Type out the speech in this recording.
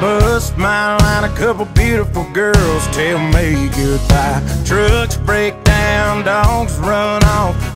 bust my line, a couple beautiful girls tell me goodbye. Trucks break down, dogs run off.